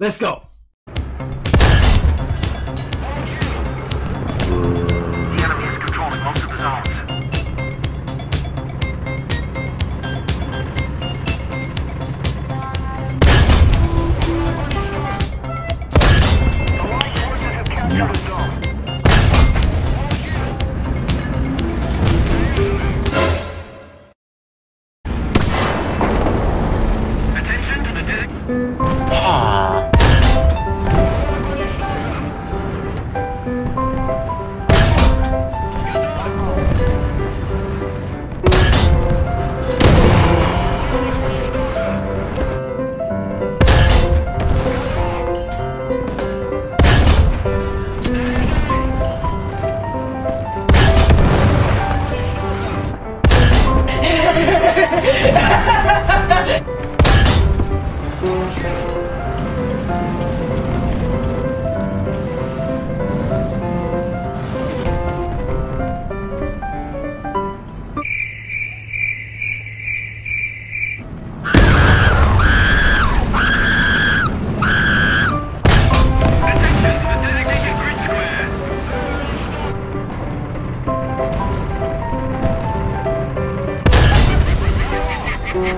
Let's go. The enemy is controlling most of the zones. Allied forces have captured a zone. Attention to the designated... Attention ah. We are